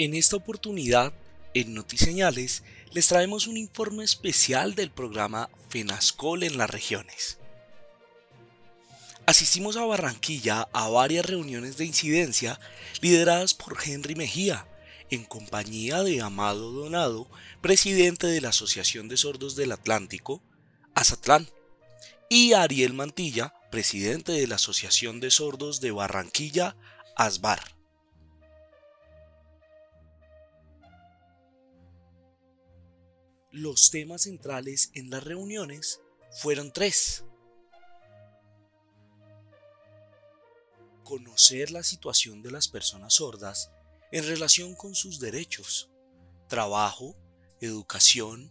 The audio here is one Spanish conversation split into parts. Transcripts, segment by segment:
En esta oportunidad, en Notiseñales, les traemos un informe especial del programa FENASCOL en las regiones. Asistimos a Barranquilla a varias reuniones de incidencia lideradas por Henry Mejía, en compañía de Amado Donado, presidente de la Asociación de Sordos del Atlántico, Azatlán, y Ariel Mantilla, presidente de la Asociación de Sordos de Barranquilla, ASBAR. Los temas centrales en las reuniones fueron tres. Conocer la situación de las personas sordas en relación con sus derechos, trabajo, educación,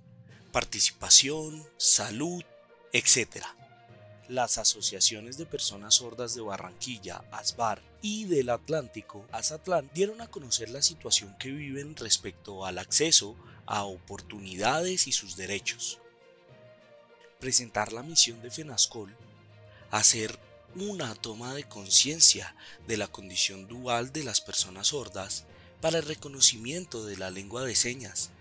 participación, salud, etc. Las asociaciones de personas sordas de Barranquilla, ASBAR, y del Atlántico, Azatlán, dieron a conocer la situación que viven respecto al acceso a oportunidades y sus derechos. Presentar la misión de FENASCOL, hacer una toma de conciencia de la condición dual de las personas sordas para el reconocimiento de la lengua de señas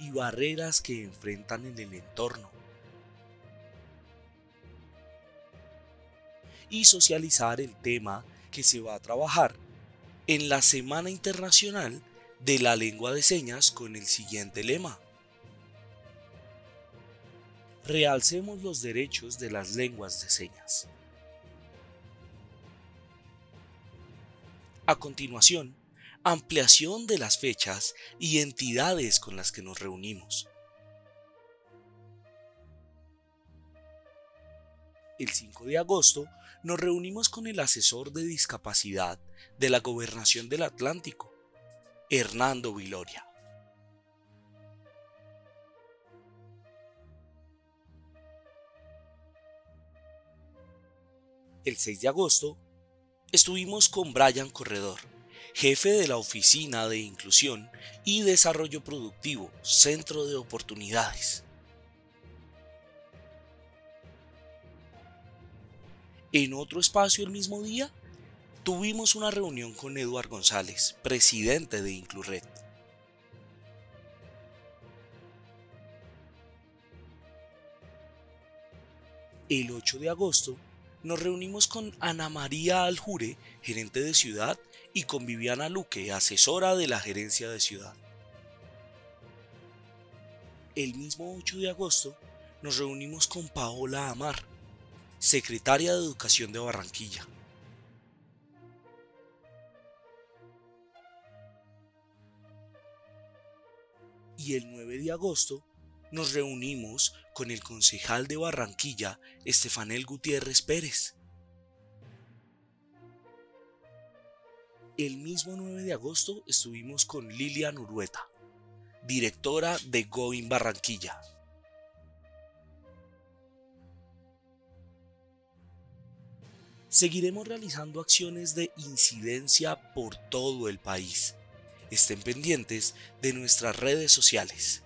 y barreras que enfrentan en el entorno. Y socializar el tema que se va a trabajar en la Semana Internacional de la Lengua de Señas con el siguiente lema. Realcemos los derechos de las lenguas de señas. A continuación, ampliación de las fechas y entidades con las que nos reunimos. El 5 de agosto nos reunimos con el asesor de discapacidad de la Gobernación del Atlántico, Hernando Viloria. El 6 de agosto estuvimos con Brian Corredor, jefe de la Oficina de Inclusión y Desarrollo Productivo, Centro de Oportunidades. En otro espacio el mismo día, tuvimos una reunión con Eduard González, presidente de Inclured. El 8 de agosto nos reunimos con Ana María Aljure, gerente de ciudad, y con Viviana Luque, asesora de la gerencia de ciudad. El mismo 8 de agosto nos reunimos con Paola Amar, secretaria de Educación de Barranquilla. Y el 9 de agosto nos reunimos con el concejal de Barranquilla, Estefanel Gutiérrez Pérez. El mismo 9 de agosto estuvimos con Lilian Urueta, directora de Going Barranquilla. Seguiremos realizando acciones de incidencia por todo el país. Estén pendientes de nuestras redes sociales.